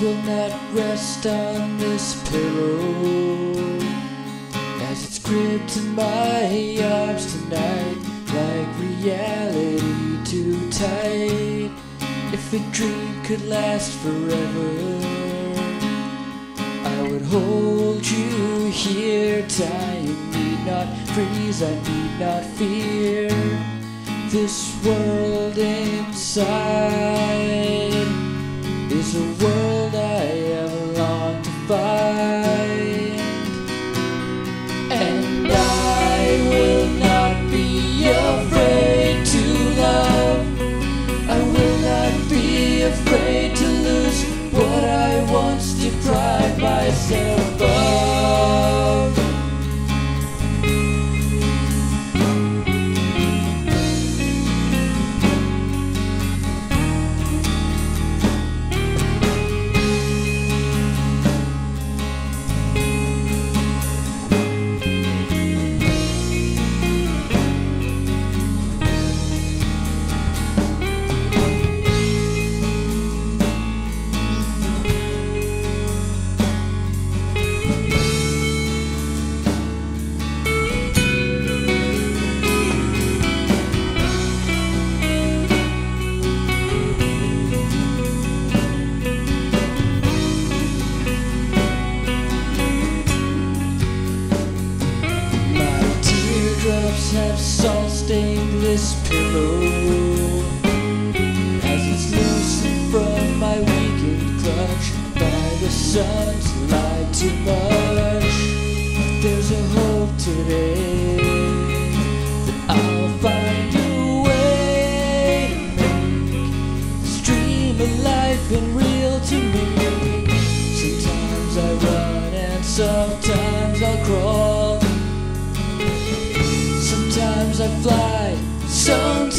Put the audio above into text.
will not rest on this pillow as it's gripped in my arms tonight like reality too tight. If a dream could last forever, I would hold you here tight. Need not freeze, I need not fear this world inside a world stained this pillow as it's loosened from my weakened clutch by the sun's light too much. There's a hope today that I'll find a way to make this dream of life and real to me. Sometimes I run and sometimes I'll crawl. Sometimes